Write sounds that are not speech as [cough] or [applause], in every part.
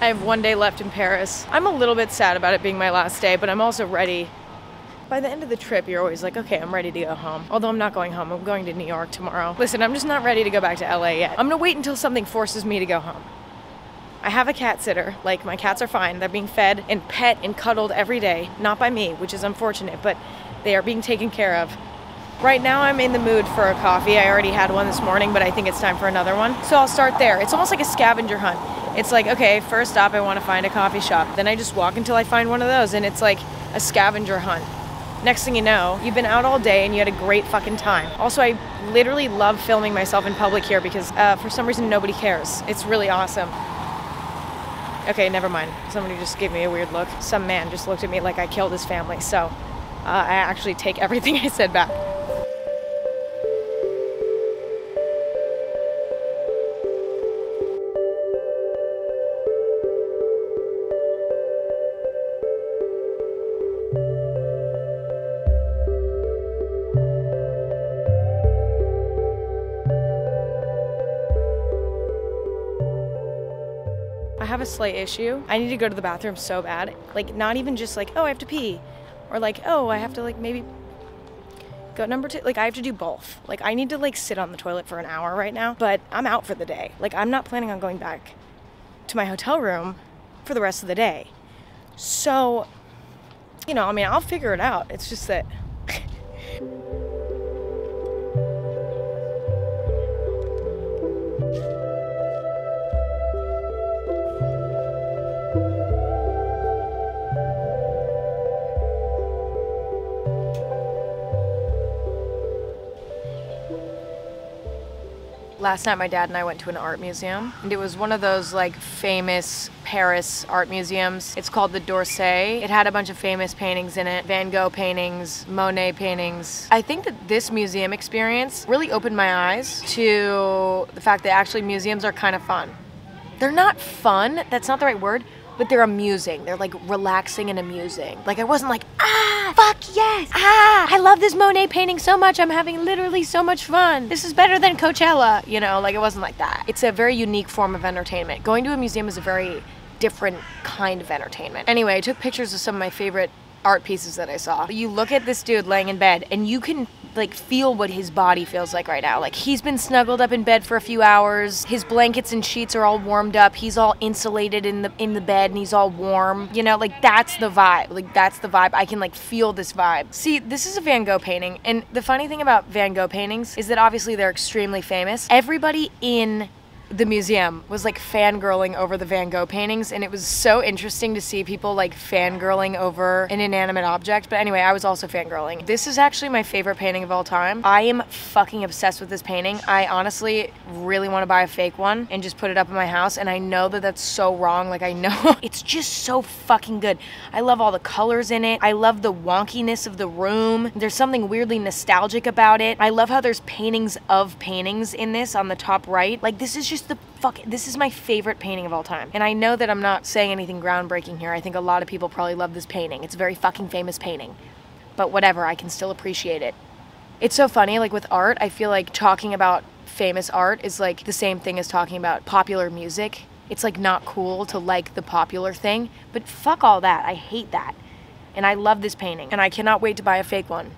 I have one day left in Paris. I'm a little bit sad about it being my last day, but I'm also ready. By the end of the trip, you're always like, okay, I'm ready to go home. Although I'm not going home, I'm going to New York tomorrow. Listen, I'm just not ready to go back to LA yet. I'm gonna wait until something forces me to go home. I have a cat sitter. Like, my cats are fine. They're being fed and pet and cuddled every day. Not by me, which is unfortunate, but they are being taken care of. Right now, I'm in the mood for a coffee. I already had one this morning, but I think it's time for another one. So I'll start there. It's almost like a scavenger hunt. It's like, okay, first stop, I want to find a coffee shop. Then I just walk until I find one of those, and it's like a scavenger hunt. Next thing you know, you've been out all day and you had a great fucking time. Also, I literally love filming myself in public here because uh, for some reason nobody cares. It's really awesome. Okay, never mind. Somebody just gave me a weird look. Some man just looked at me like I killed his family. So uh, I actually take everything [laughs] I said back. Slight issue. I need to go to the bathroom so bad. Like, not even just like, oh, I have to pee. Or like, oh, I have to like maybe go number two. Like, I have to do both. Like, I need to like sit on the toilet for an hour right now, but I'm out for the day. Like, I'm not planning on going back to my hotel room for the rest of the day. So, you know, I mean, I'll figure it out. It's just that. Last night, my dad and I went to an art museum, and it was one of those like famous Paris art museums. It's called the d'Orsay. It had a bunch of famous paintings in it Van Gogh paintings, Monet paintings. I think that this museum experience really opened my eyes to the fact that actually museums are kind of fun. They're not fun, that's not the right word, but they're amusing. They're like relaxing and amusing. Like I wasn't like, ah, fuck yes, ah, I love this Monet painting so much. I'm having literally so much fun. This is better than Coachella. You know, like it wasn't like that. It's a very unique form of entertainment. Going to a museum is a very different kind of entertainment. Anyway, I took pictures of some of my favorite art pieces that I saw. You look at this dude laying in bed and you can like feel what his body feels like right now. Like he's been snuggled up in bed for a few hours. His blankets and sheets are all warmed up. He's all insulated in the in the bed and he's all warm. You know, like that's the vibe. Like that's the vibe. I can like feel this vibe. See, this is a Van Gogh painting and the funny thing about Van Gogh paintings is that obviously they're extremely famous. Everybody in the museum was like fangirling over the Van Gogh paintings, and it was so interesting to see people like fangirling over an inanimate object. But anyway, I was also fangirling. This is actually my favorite painting of all time. I am fucking obsessed with this painting. I honestly really want to buy a fake one and just put it up in my house, and I know that that's so wrong. Like, I know [laughs] it's just so fucking good. I love all the colors in it, I love the wonkiness of the room. There's something weirdly nostalgic about it. I love how there's paintings of paintings in this on the top right. Like, this is just the fuck this is my favorite painting of all time. And i know that i'm not saying anything groundbreaking here. I think a lot of people probably love this painting. It's a very fucking famous painting. But whatever i can still appreciate it. It's so funny like with art i feel like talking about famous art is like the same thing as talking about popular music. It's like not cool to like the popular thing. But fuck all that. I hate that. And i love this painting. And i cannot wait to buy a fake one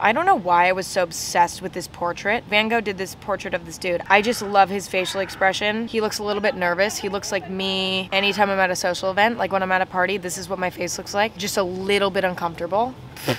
I don't know why I was so obsessed with this portrait. Van Gogh did this portrait of this dude. I just love his facial expression. He looks a little bit nervous. He looks like me anytime I'm at a social event. Like when I'm at a party, this is what my face looks like. Just a little bit uncomfortable. the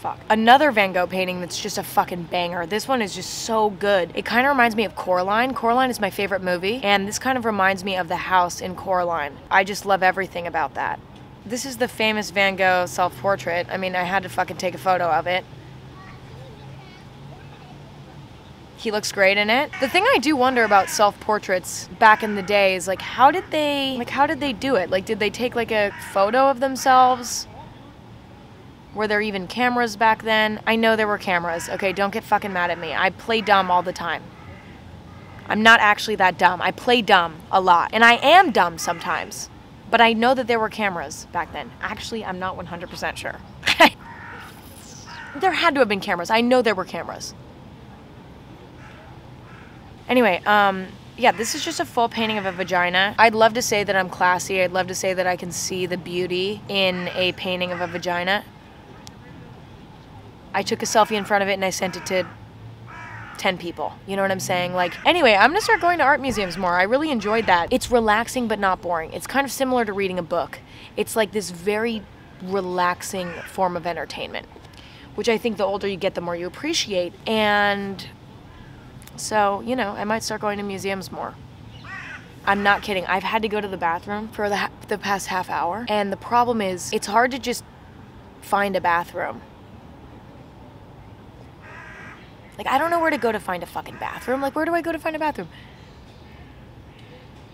fuck. Another Van Gogh painting that's just a fucking banger. This one is just so good. It kind of reminds me of Coraline. Coraline is my favorite movie, and this kind of reminds me of the house in Coraline. I just love everything about that. This is the famous Van Gogh self-portrait. I mean, I had to fucking take a photo of it. He looks great in it. The thing I do wonder about self-portraits back in the day is like how did they like how did they do it? Like did they take like a photo of themselves? Were there even cameras back then? I know there were cameras. Okay, don't get fucking mad at me. I play dumb all the time. I'm not actually that dumb. I play dumb a lot. And I am dumb sometimes. But I know that there were cameras back then. Actually, I'm not 100% sure. [laughs] there had to have been cameras. I know there were cameras. Anyway, um, yeah, this is just a full painting of a vagina. I'd love to say that I'm classy. I'd love to say that I can see the beauty in a painting of a vagina. I took a selfie in front of it and I sent it to 10 people. You know what I'm saying? Like, anyway, I'm gonna start going to art museums more. I really enjoyed that. It's relaxing but not boring. It's kind of similar to reading a book. It's like this very relaxing form of entertainment, which I think the older you get, the more you appreciate. And so, you know, I might start going to museums more. I'm not kidding. I've had to go to the bathroom for the, the past half hour. And the problem is, it's hard to just find a bathroom. Like, I don't know where to go to find a fucking bathroom. Like, where do I go to find a bathroom?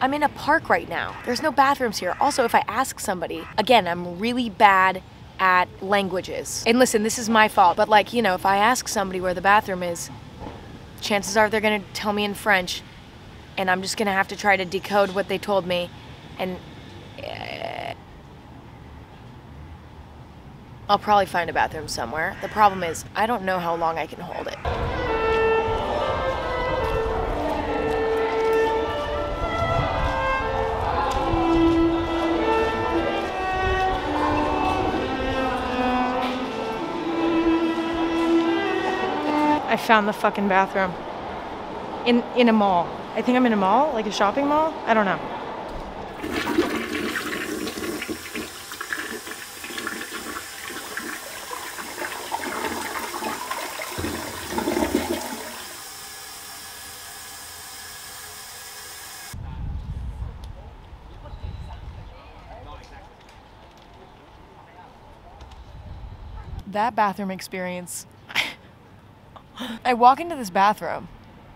I'm in a park right now. There's no bathrooms here. Also, if I ask somebody, again, I'm really bad at languages. And listen, this is my fault, but like, you know, if I ask somebody where the bathroom is, chances are they're gonna tell me in French, and I'm just gonna have to try to decode what they told me. And uh, I'll probably find a bathroom somewhere. The problem is, I don't know how long I can hold it. I found the fucking bathroom. In in a mall. I think I'm in a mall, like a shopping mall. I don't know. That bathroom experience [gasps] I walk into this bathroom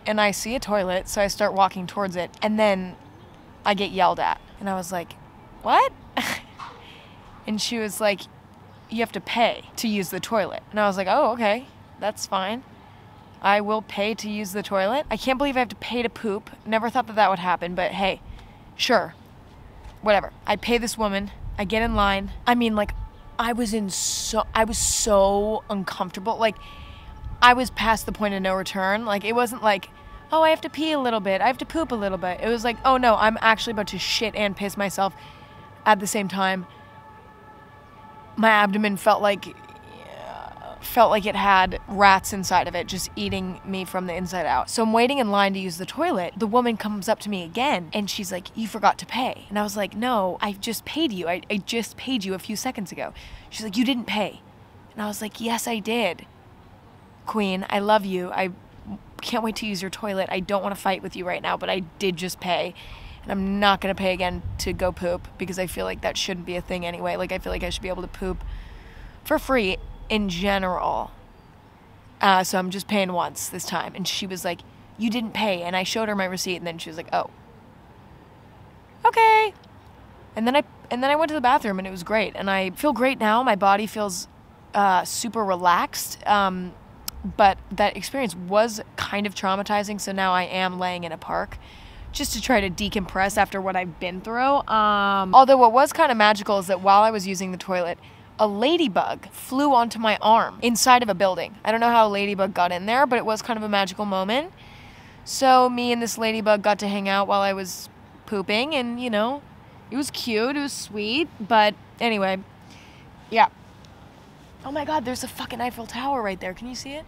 and I see a toilet, so I start walking towards it, and then I get yelled at. And I was like, What? [laughs] and she was like, You have to pay to use the toilet. And I was like, Oh, okay, that's fine. I will pay to use the toilet. I can't believe I have to pay to poop. Never thought that that would happen, but hey, sure. Whatever. I pay this woman. I get in line. I mean, like, I was in so, I was so uncomfortable. Like, I was past the point of no return. Like it wasn't like, oh, I have to pee a little bit, I have to poop a little bit. It was like, oh no, I'm actually about to shit and piss myself at the same time. My abdomen felt like felt like it had rats inside of it just eating me from the inside out. So I'm waiting in line to use the toilet. The woman comes up to me again and she's like, You forgot to pay. And I was like, No, I just paid you. I, I just paid you a few seconds ago. She's like, You didn't pay. And I was like, Yes, I did. Queen, I love you. I can't wait to use your toilet. I don't want to fight with you right now, but I did just pay. And I'm not going to pay again to go poop because I feel like that shouldn't be a thing anyway. Like, I feel like I should be able to poop for free in general. Uh, so I'm just paying once this time. And she was like, You didn't pay. And I showed her my receipt, and then she was like, Oh. Okay. And then I and then I went to the bathroom and it was great. And I feel great now. My body feels uh, super relaxed. Um, but that experience was kind of traumatizing. So now I am laying in a park just to try to decompress after what I've been through. Um, although what was kind of magical is that while I was using the toilet, a ladybug flew onto my arm inside of a building. I don't know how a ladybug got in there, but it was kind of a magical moment. So me and this ladybug got to hang out while I was pooping, and you know, it was cute, it was sweet. But anyway, yeah, Oh my god, there's a fucking Eiffel Tower right there. Can you see it?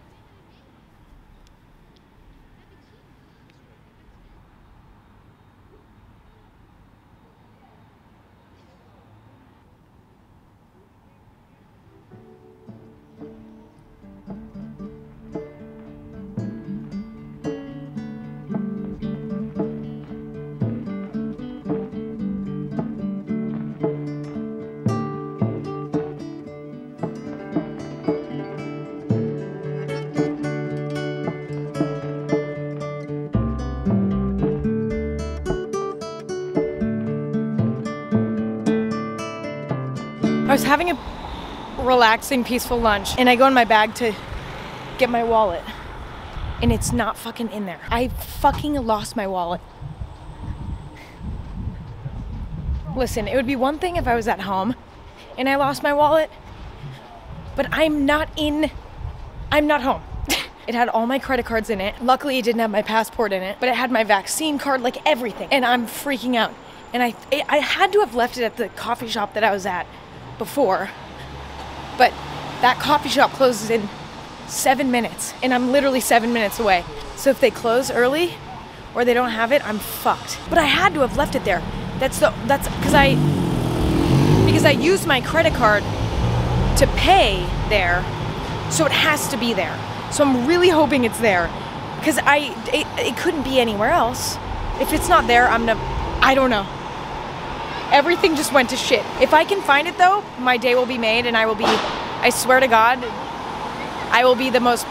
I was having a relaxing, peaceful lunch, and I go in my bag to get my wallet, and it's not fucking in there. I fucking lost my wallet. Listen, it would be one thing if I was at home and I lost my wallet, but I'm not in, I'm not home. [laughs] It had all my credit cards in it. Luckily, it didn't have my passport in it, but it had my vaccine card, like everything. And I'm freaking out. And I, I had to have left it at the coffee shop that I was at before, but that coffee shop closes in seven minutes, and I'm literally seven minutes away. So if they close early or they don't have it, I'm fucked. But I had to have left it there. That's the that's because I because I used my credit card to pay there, so it has to be there. So I'm really hoping it's there because I it, it couldn't be anywhere else. If it's not there, I'm gonna I don't know. Everything just went to shit. If I can find it though, my day will be made and I will be I swear to God, I will be the most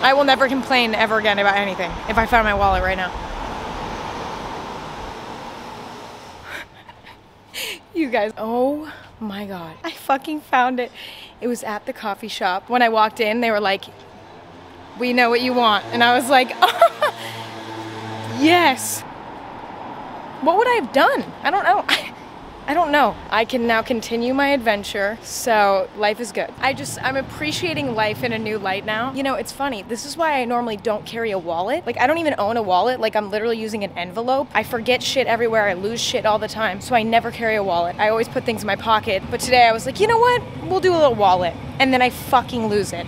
I will never complain ever again about anything if I found my wallet right now. [laughs] you guys, oh my god. I fucking found it. It was at the coffee shop. When I walked in, they were like, "We know what you want." And I was like, [laughs] "Yes." What would I have done? I don't know. [laughs] I don't know. I can now continue my adventure, so life is good. I just, I'm appreciating life in a new light now. You know, it's funny. This is why I normally don't carry a wallet. Like, I don't even own a wallet. Like, I'm literally using an envelope. I forget shit everywhere. I lose shit all the time. So I never carry a wallet. I always put things in my pocket. But today I was like, you know what? We'll do a little wallet. And then I fucking lose it.